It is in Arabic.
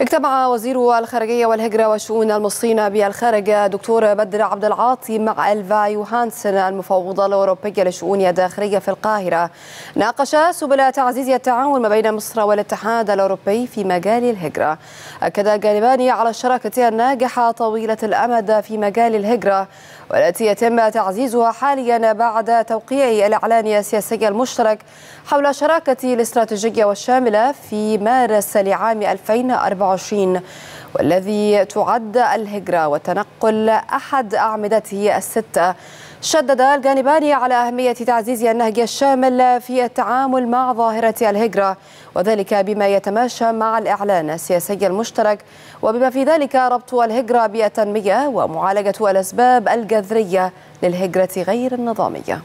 اجتمع وزير الخارجية والهجرة والشؤون المصريين بالخارج دكتور بدر عبد العاطي مع إلفا يوهانسن المفوضة الأوروبية للشؤون الداخلية في القاهرة. ناقش سبل تعزيز التعاون ما بين مصر والاتحاد الأوروبي في مجال الهجرة. أكد الجانبان على الشراكة الناجحة طويلة الأمد في مجال الهجرة. والتي يتم تعزيزها حاليا بعد توقيع الإعلان السياسي المشترك حول الشراكة الاستراتيجية والشاملة في مارس لعام 2024 والذي تعد الهجرة والتنقل أحد أعمدته الستة. شدد الجانبان على أهمية تعزيز النهج الشامل في التعامل مع ظاهرة الهجرة وذلك بما يتماشى مع الإعلان السياسي المشترك وبما في ذلك ربط الهجرة بالتنمية ومعالجة الأسباب الجذرية للهجرة غير النظامية.